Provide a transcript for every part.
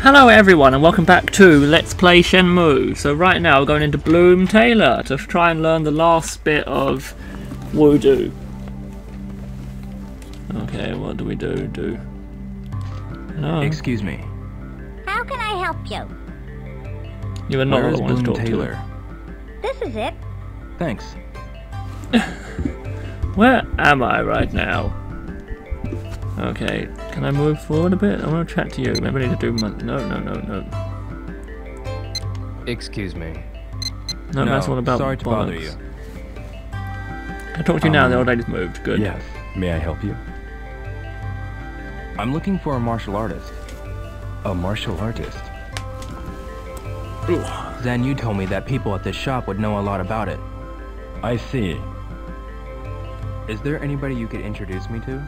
Hello everyone and welcome back to Let's Play Shenmue. So right now we're going into Bloom Taylor to try and learn the last bit of Voodoo. Okay, what do we do? Do. No, Excuse me. How can I help you? you are not Where the is one to Bloom talk Taylor? This is it. Thanks. Where am I right now? Okay, can I move forward a bit? I want to chat to you. Maybe I need to do my... No, no, no, no. Excuse me. No, that's all about sorry to bother bollocks. you. I talk to you now, the Um, old lady's moved. Good. Yes. May I help you? I'm looking for a martial artist. A martial artist? Then you told me that people at this shop would know a lot about it. I see. Is there anybody you could introduce me to?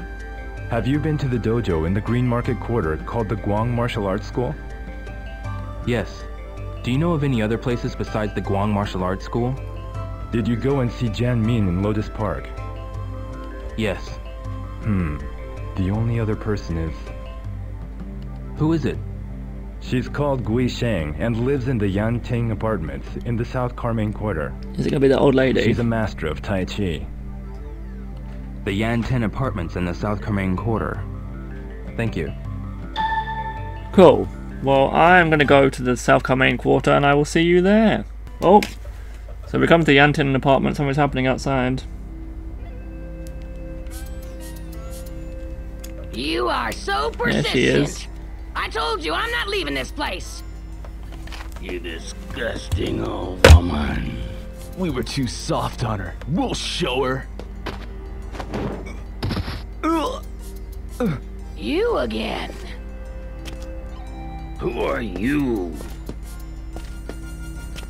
Have you been to the dojo in the Green Market Quarter called the Guang Martial Arts School? Yes. Do you know of any other places besides the Guang Martial Arts School? Did you go and see Jan Min in Lotus Park? Yes. Hmm. The only other person is. Who is it? She's called Gui Sheng and lives in the Yan Ting apartments in the South Carmine Quarter. Is it going to be the old lady? She's a master of Tai Chi. The Yan Ten Apartments in the South Carmine Quarter. Thank you. Cool. Well, I'm going to go to the South Carmine Quarter and I will see you there. Oh. So we come to the Yantin apartment, something's happening outside. You are so Yeah, persistent. she is. I told you I'm not leaving this place. You disgusting old woman. We were too soft on her. We'll show her. You again. Who are you?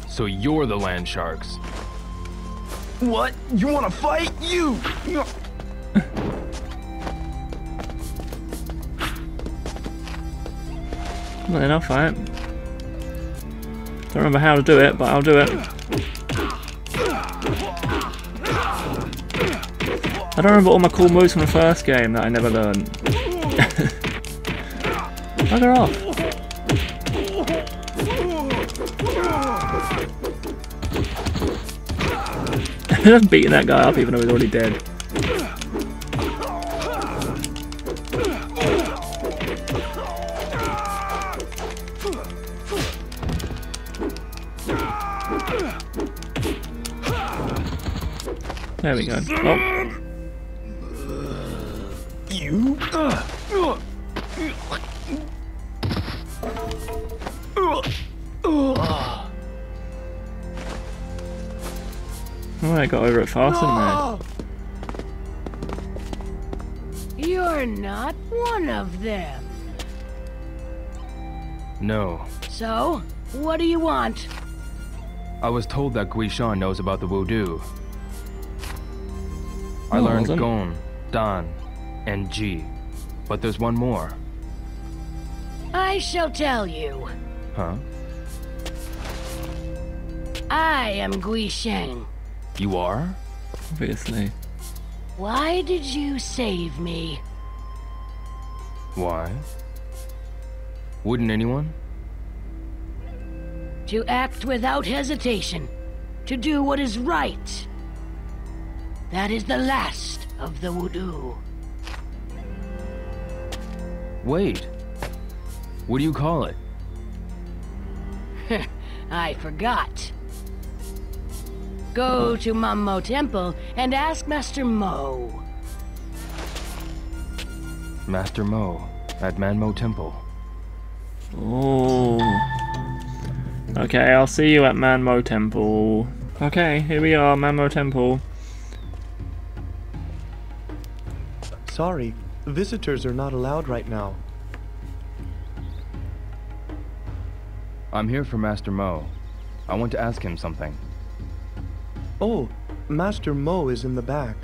So you're the land sharks. What? You want to fight? You! Well, then I'll fight. Don't remember how to do it, but I'll do it. I don't remember all my cool moves from the first game that I never learned. Bugger off. I'm beating that guy up even though he's already dead. There we go. Oh, You? oh I got over it faster than that. You're not one of them. No. So, what do you want? I was told that Guishan knows about the voodoo. I No, I learned wasn't. Gon, Dan, and G. But there's one more. I shall tell you. Huh? I am Gui Sheng. You are? Obviously. Why did you save me? Why? Wouldn't anyone? To act without hesitation. To do what is right. That is the last of the voodoo. Wait. What do you call it? I forgot. Go to Manmo Temple and ask Master Mo. Master Mo at Manmo Temple. Oh. Okay, I'll see you at Manmo Temple. Okay, here we are, Manmo Temple. Sorry, visitors are not allowed right now. I'm here for Master Mo. I want to ask him something. Oh, Master Mo is in the back.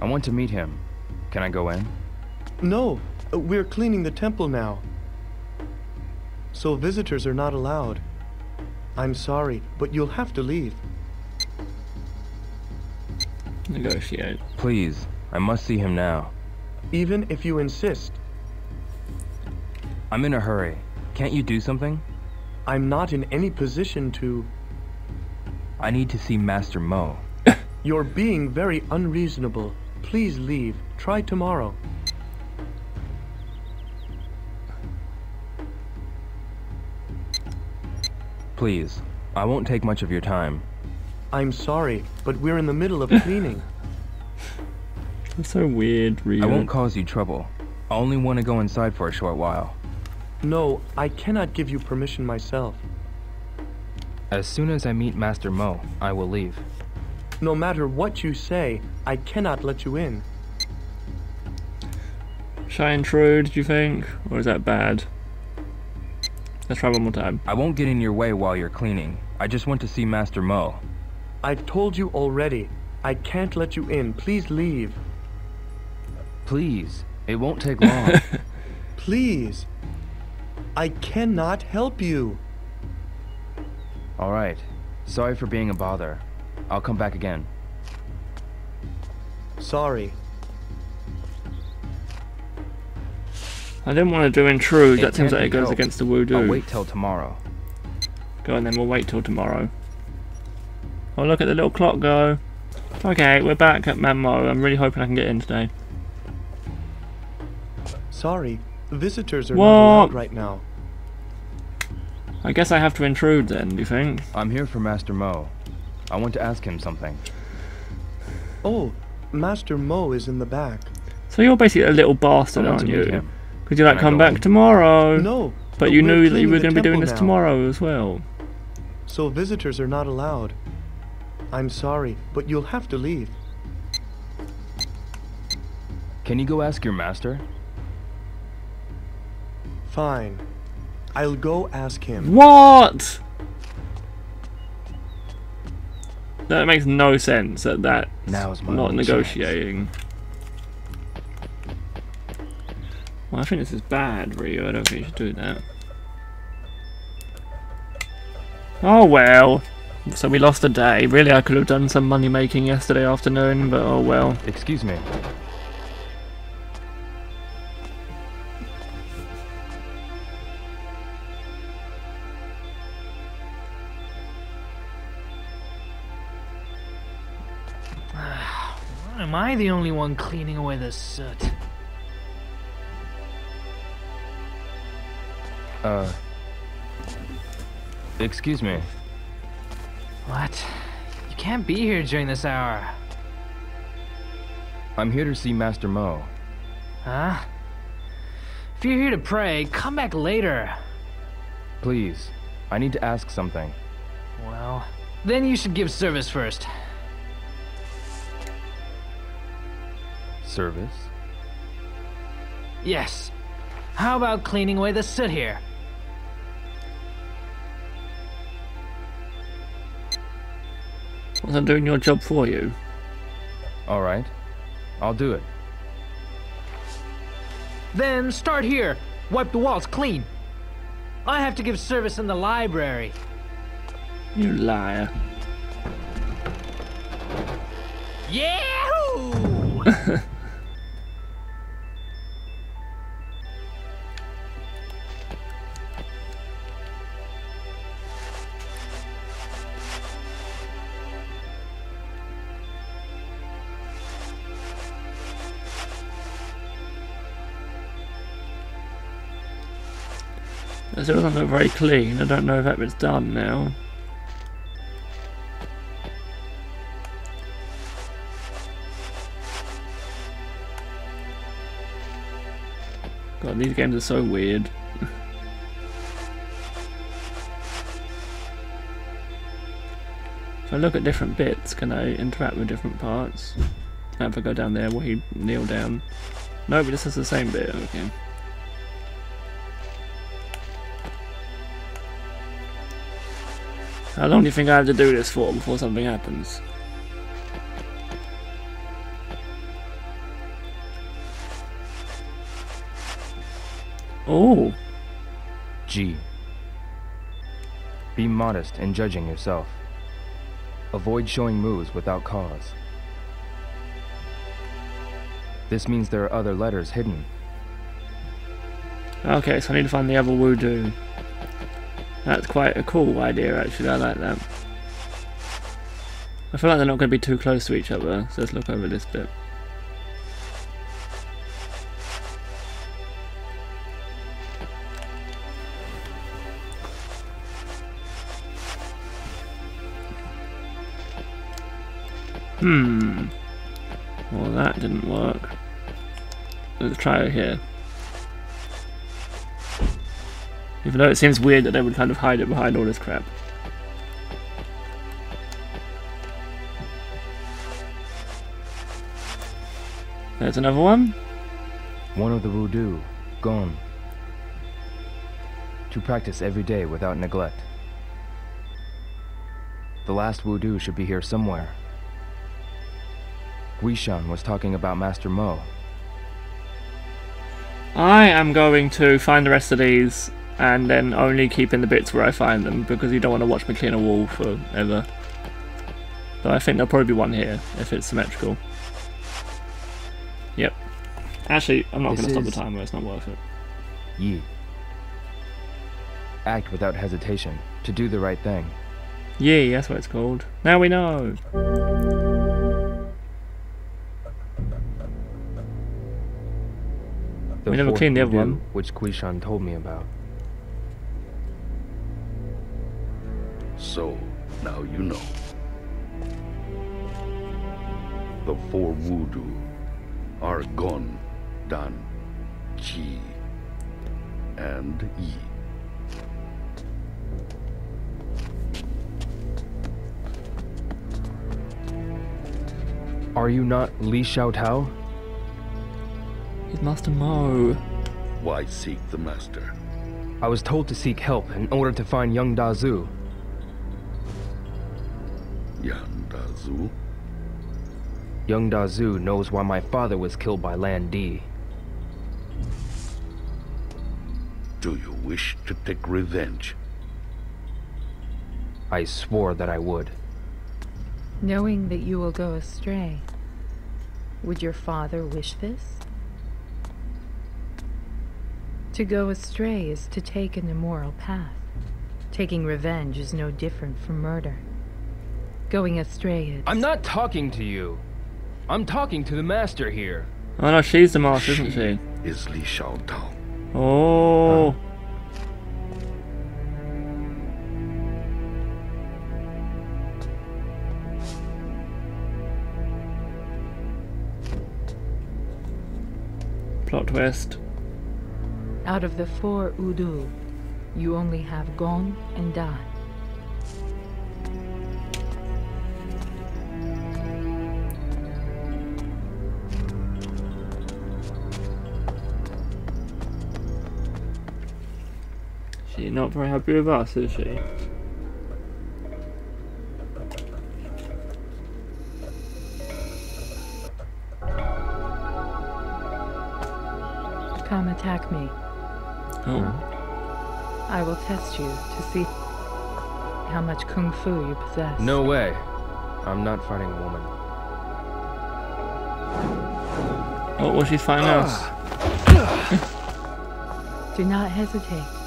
I want to meet him. Can I go in? No, we're cleaning the temple now. So visitors are not allowed. I'm sorry, but you'll have to leave. Negotiate. Please, I must see him now. Even if you insist. I'm in a hurry. Can't you do something? I'm not in any position to. I need to see Master Mo. You're being very unreasonable. Please leave. Try tomorrow. Please. I won't take much of your time. I'm sorry, but we're in the middle of cleaning. That's so weird, Ryo. I won't cause you trouble. I only want to go inside for a short while. No, I cannot give you permission myself. As soon as I meet Master Mo, I will leave. No matter what you say, I cannot let you in. Should I intrude, do you think? Or is that bad? Let's try one more time. I won't get in your way while you're cleaning. I just want to see Master Mo. I've told you already. I can't let you in. Please leave. Please. It won't take long. Please. I cannot help you. All right. Sorry for being a bother. I'll come back again. Sorry. I didn't want to do intrude. It that seems like it goes helped. against the voodoo. I'll wait till tomorrow. Go on then, we'll wait till tomorrow. Oh, look at the little clock go. Okay, we're back at Manmo. I'm really hoping I can get in today. Sorry. Visitors are What? not allowed right now. I guess I have to intrude then, do you think? I'm here for Master Mo. I want to ask him something. Oh, Master Mo is in the back. So you're basically a little bastard, aren't to meet you? him. Could you like Can come back in? tomorrow? No. But you knew that you were going to be doing this now, tomorrow as well. So visitors are not allowed. I'm sorry, but you'll have to leave. Can you go ask your master? Fine. I'll go ask him. What? That makes no sense that that's Now's my not negotiating. Well, I think this is bad, Ryo. I don't think you should do that. Oh well. So we lost a day. Really, I could have done some money making yesterday afternoon, but oh well. Excuse me. I the only one cleaning away the soot? Uh. Excuse me. What? You can't be here during this hour. I'm here to see Master Mo. Huh? If you're here to pray, come back later. Please. I need to ask something. Well, then you should give service first. Service? Yes. How about cleaning away the soot here? Was I doing your job for you? Alright. I'll do it. Then start here. Wipe the walls clean. I have to give service in the library. You liar. Yahoo! It doesn't look very clean. I don't know if that bit's done now. God, these games are so weird. if I look at different bits, can I interact with different parts? If I go down there, will he kneel down? No, but this is the same bit, okay. How long do you think I have to do this for before something happens? Oh, G. Be modest in judging yourself. Avoid showing moves without cause. This means there are other letters hidden. Okay, so I need to find the other voodoo. That's quite a cool idea, actually. I like that. I feel like they're not going to be too close to each other, so let's look over this bit. Hmm. Well, that didn't work. Let's try it here. Even though it seems weird that they would kind of hide it behind all this crap. There's another one. One of the voodoo, gone. To practice every day without neglect. The last voodoo should be here somewhere. Guishan was talking about Master Mo. I am going to find the rest of these and then only keep in the bits where I find them because you don't want to watch me clean a wall forever. But I think there'll probably be one here if it's symmetrical. Yep. Actually, I'm not going to stop the timer, it's not worth it. Yi. Act without hesitation, to do the right thing. Yee, that's what it's called. Now we know! The We never cleaned the other one. Which Guishan told me about. So, now you know. The four voodoo are Gon, Dan, Chi, and Yi. Are you not Li Xiaotao? It's Master Mo. Why seek the master? I was told to seek help in order to find young Dazu. Dazu? Young Dazu knows why my father was killed by Lan Di. Do you wish to take revenge? I swore that I would. Knowing that you will go astray, would your father wish this? To go astray is to take an immoral path. Taking revenge is no different from murder. Going astray is. I'm not talking to you. I'm talking to the master here. Oh no, she's the master, isn't she? Is Li Shao Tao. Oh! Plot twist. Out of the four Udu, you only have Gon and Dan. She's not very happy with us, is she? Come attack me. Oh. I will test you to see how much kung fu you possess. No way. I'm not fighting a woman. What will she find ah. us? Do not hesitate.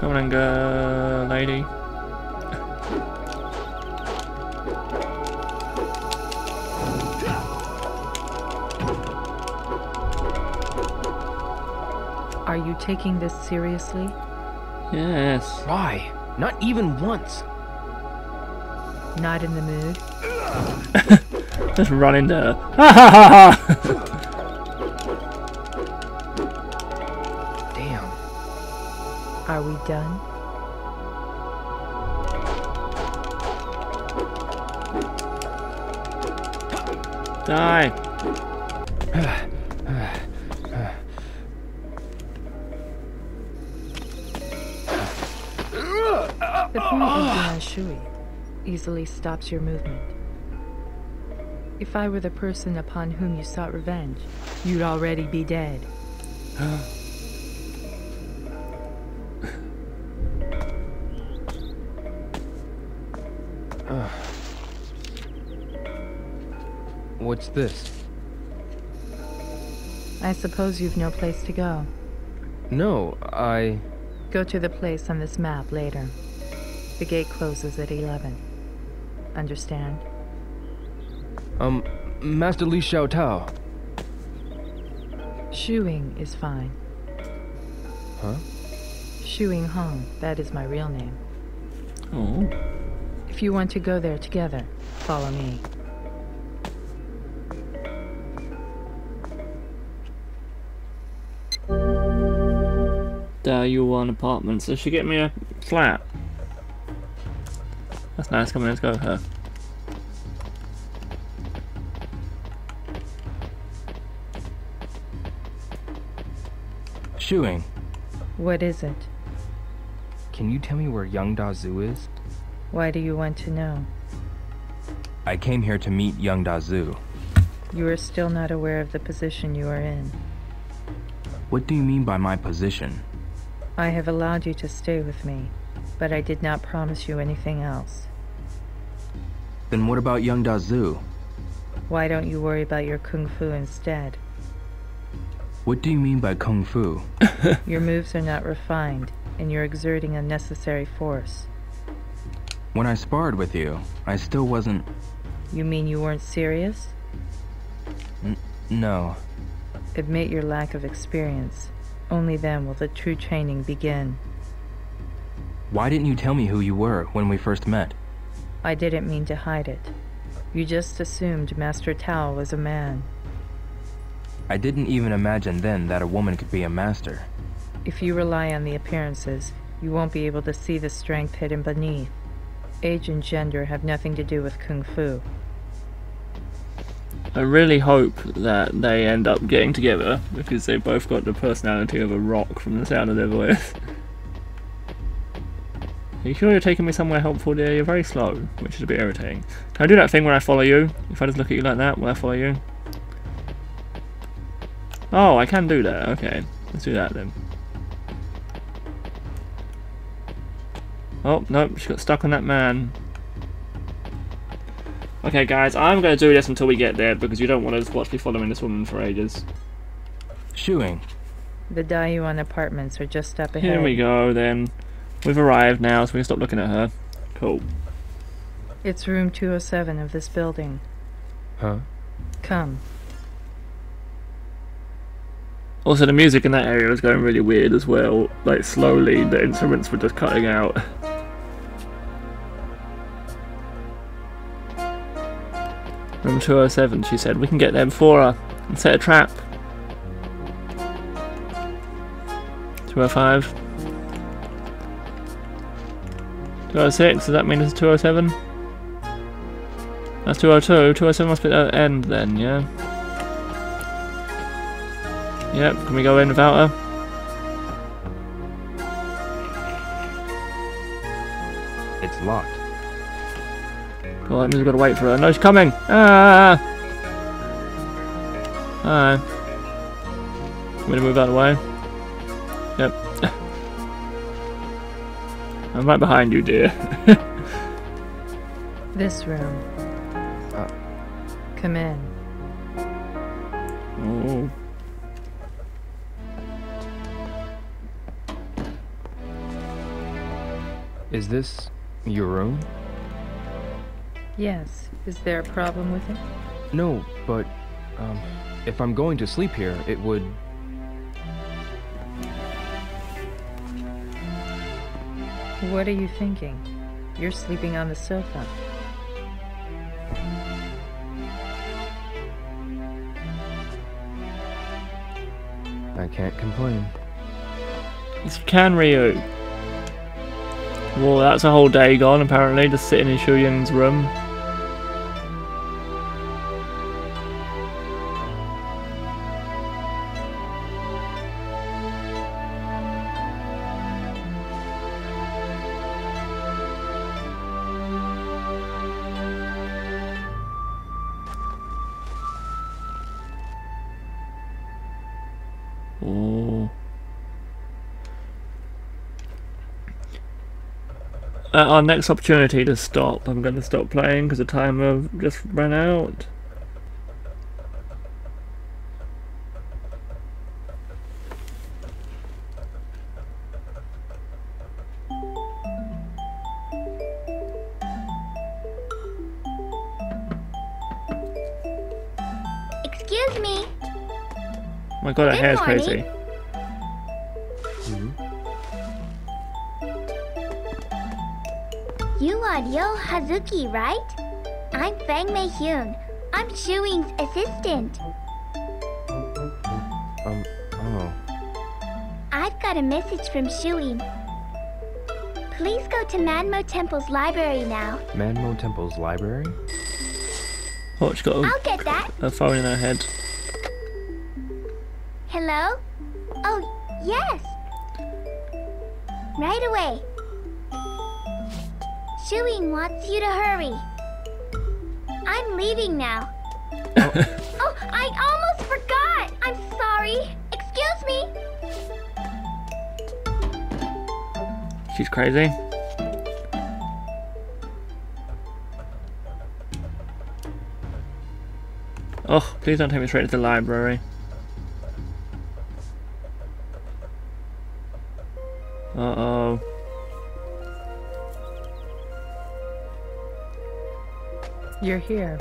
Come on, go, uh, lady. Are you taking this seriously? Yes. Why? Not even once. Not in the mood? Just run into her. Ha ha ha ha! we done? Die! The point Shui easily stops your movement. If I were the person upon whom you sought revenge, you'd already be dead. What's this? I suppose you've no place to go. No, I. Go to the place on this map later. The gate closes at 11. Understand? Um, Master Li Xiao Tao. Xiuying is fine. Huh? Xiuying Hong, that is my real name. Oh. If you want to go there together, follow me. Uh, da Yuan apartment, So she get me a flat. That's nice. Come on, let's go with her. Xiuying, What is it? can you tell me where Young Dazu is? Why do you want to know? I came here to meet Young Dazu. You are still not aware of the position you are in. What do you mean by my position? I have allowed you to stay with me, but I did not promise you anything else. Then what about Young Dazu? Why don't you worry about your kung fu instead? What do you mean by Kung Fu? Your moves are not refined, and you're exerting unnecessary force. When I sparred with you, I still wasn't. You mean you weren't serious? No. Admit your lack of experience. Only then will the true training begin. Why didn't you tell me who you were when we first met? I didn't mean to hide it. You just assumed Master Tao was a man. I didn't even imagine then that a woman could be a master. If you rely on the appearances, you won't be able to see the strength hidden beneath. Age and gender have nothing to do with Kung Fu. I really hope that they end up getting together because they both got the personality of a rock from the sound of their voice. Are you sure you're taking me somewhere helpful, dear? You're very slow, which is a bit irritating. Can I do that thing where I follow you? If I just look at you like that, will I follow you? Oh, I can do that. Okay, let's do that then. Oh, nope, she got stuck on that man. Okay, guys, I'm going to do this until we get there because you don't want to watch me following this woman for ages. Xiuying, The Dayuan apartments are just up ahead. Here we go, then. We've arrived now, so we can stop looking at her. Cool. It's room 207 of this building. Huh? Come. Also, the music in that area was going really weird as well. Like, slowly, the instruments were just cutting out. Room 207, she said. We can get there before her and set a trap. 205. 206, does that mean it's 207? That's 202. 207 must be the end then, yeah? Yep, can we go in without her? Well, that means we've got to wait for her. No, she's coming! Ah! Hi. Want me to move out of the way? Yep. I'm right behind you, dear. This room. Uh. Come in. oh. Is this your room? Yes. Is there a problem with it? No, but um, if I'm going to sleep here, it would. What are you thinking? You're sleeping on the sofa. I can't complain. Yes, you can, Ryo. Well, that's a whole day gone, apparently, just sitting in Xiuying's room. at our next opportunity to stop, I'm going to stop playing because the timer just ran out. Excuse me. My god, her hair's crazy. Yo Hazuki, right? I'm Fang Mei Hyun. I'm Xiuying's assistant. Um, oh. I've got a message from Shuing. Please go to Manmo Temple's library now. Manmo Temple's library? Oh, she got a, I'll get that. a phone in her head. Hello? Oh, yes. Right away. Xiuying wants you to hurry. I'm leaving now. oh, I almost forgot. I'm sorry. Excuse me. She's crazy. Oh, please don't take me straight to the library. Uh-oh. You're here.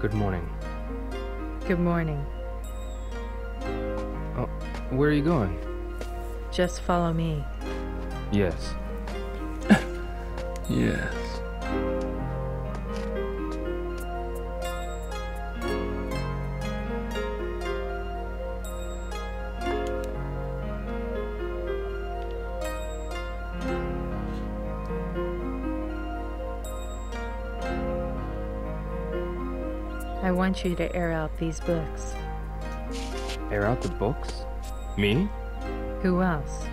Good morning. Good morning. Oh, where are you going? Just follow me. Yes. Yes. Want you to air out these books. Air out the books? Me? Who else?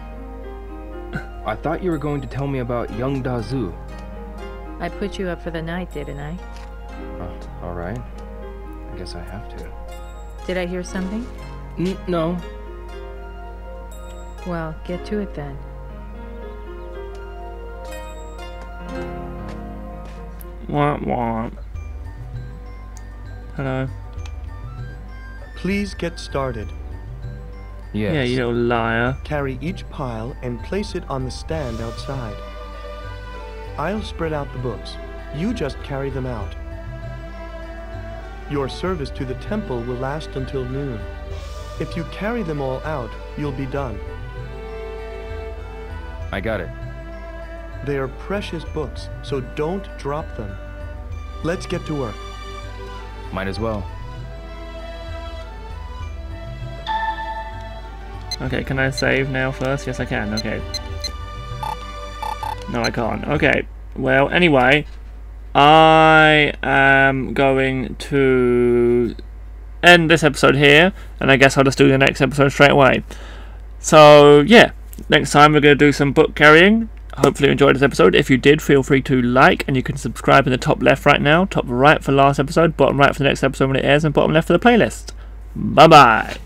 I thought you were going to tell me about young Dazu. I put you up for the night, didn't I? Oh, alright. I guess I have to. Did I hear something? N- no. Well, get to it then. Womp womp. Hello. Please get started. Yes. Yeah, you little liar. Carry each pile and place it on the stand outside. I'll spread out the books. You just carry them out. Your service to the temple will last until noon. If you carry them all out, you'll be done. I got it. They are precious books, so don't drop them. Let's get to work. Might as well. Okay, can I save now first? Yes, I can. Okay. No, I can't. Okay. Well, anyway, I am going to end this episode here, and I guess I'll just do the next episode straight away. So, yeah, next time we're going to do some book carrying. Hopefully, you enjoyed this episode. If you did, feel free to like, and you can subscribe in the top left right now, top right for last episode, bottom right for the next episode when it airs, and bottom left for the playlist. Bye bye.